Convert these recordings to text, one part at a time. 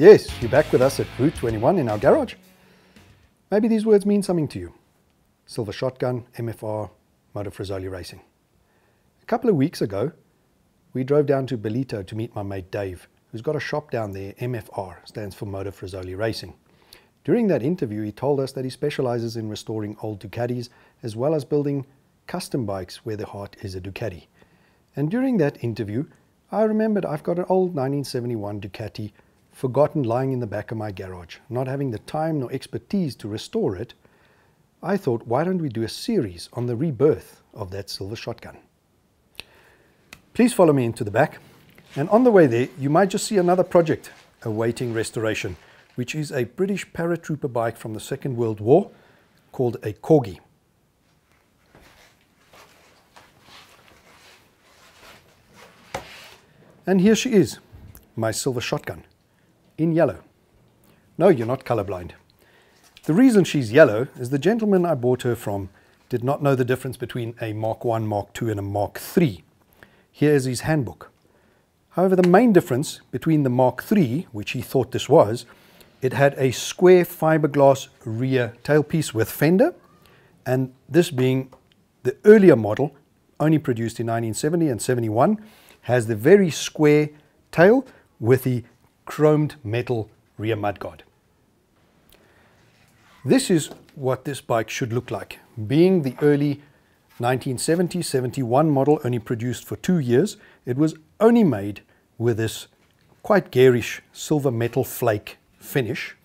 Yes, you're back with us at Route 21 in our garage. Maybe these words mean something to you. Silver Shotgun, MFR, Moto Frisoli Racing. A couple of weeks ago, we drove down to Ballito to meet my mate Dave, who's got a shop down there, MFR, stands for Moto Frisoli Racing. During that interview, he told us that he specializes in restoring old Ducatis as well as building custom bikes where the heart is a Ducati. And during that interview, I remembered I've got an old 1971 Ducati forgotten lying in the back of my garage, not having the time nor expertise to restore it. I thought, why don't we do a series on the rebirth of that silver shotgun? Please follow me into the back. And on the way there, you might just see another project awaiting restoration, which is a British paratrooper bike from the Second World War called a Corgi. And here she is, my silver shotgun, in yellow. No, you're not colorblind. The reason she's yellow is the gentleman I bought her from did not know the difference between a Mark 1, Mark 2 and a Mark 3. Here is his handbook. However, the main difference between the Mark 3, which he thought this was, it had a square fiberglass rear tailpiece with fender, and this being the earlier model, only produced in 1970 and 71, has the very square tail with the chromed metal rear mudguard. This is what this bike should look like. Being the early 1970-71 model only produced for two years, it was only made with this quite garish silver metal flake finish.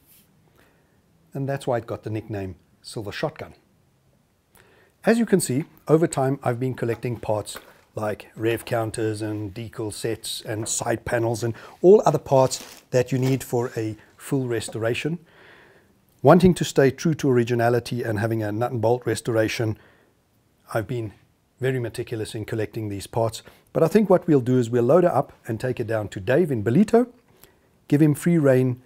And that's why it got the nickname Silver Shotgun. As you can see, over time I've been collecting parts like rev counters and decal sets and side panels and all other parts that you need for a full restoration. Wanting to stay true to originality and having a nut and bolt restoration, I've been very meticulous in collecting these parts. But I think what we'll do is we'll load it up and take it down to Dave in Ballito, give him free reign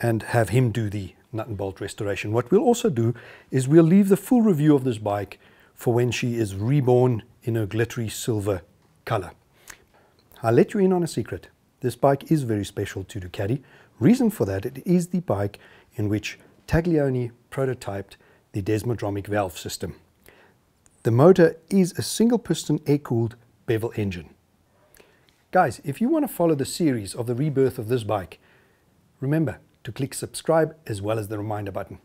and have him do the nut and bolt restoration. What we'll also do is we'll leave the full review of this bike for when she is reborn in a glittery silver color. I'll let you in on a secret. This bike is very special to Ducati. Reason for that, it is the bike in which Taglioni prototyped the desmodromic valve system. The motor is a single piston air-cooled bevel engine. Guys, if you want to follow the series of the rebirth of this bike, remember to click subscribe as well as the reminder button.